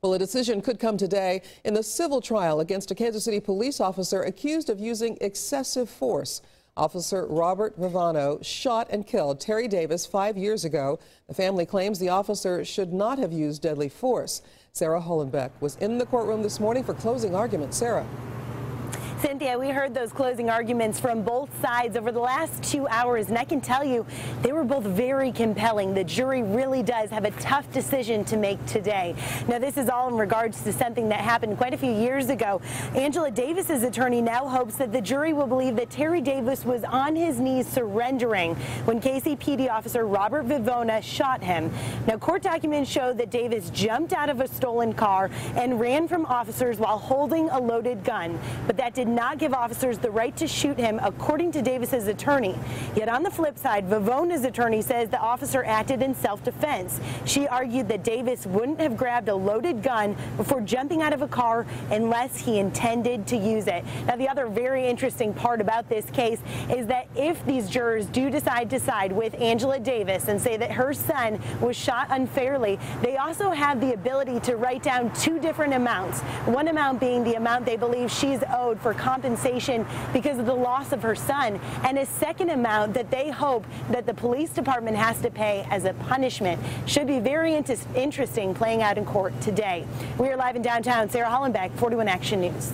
Well, a decision could come today in the civil trial against a Kansas City police officer accused of using excessive force. Officer Robert Vivona shot and killed Terry Davis five years ago. The family claims the officer should not have used deadly force. Sarah Hollenbeck was in the courtroom this morning for closing argument. Sarah. Cynthia, we heard those closing arguments from both sides over the last two hours, and I can tell you they were both very compelling. The jury really does have a tough decision to make today. Now, this is all in regards to something that happened quite a few years ago. Angela Davis's attorney now hopes that the jury will believe that Terry Davis was on his knees surrendering when KCPD officer Robert Vivona shot him. Now, court documents show that Davis jumped out of a stolen car and ran from officers while holding a loaded gun, but that did not give officers the right to shoot him, according to Davis's attorney. Yet on the flip side, Vivona's attorney says the officer acted in self-defense. She argued that Davis wouldn't have grabbed a loaded gun before jumping out of a car unless he intended to use it. Now, the other very interesting part about this case is that if these jurors do decide to side with Angela Davis and say that her son was shot unfairly, they also have the ability to write down two different amounts. One amount being the amount they believe she's owed for compensation because of the loss of her son, and a second amount that they hope that the police department has to pay as a punishment. Should be very interesting playing out in court today. We are live in downtown. Sarah Hollenbeck, 41 Action News.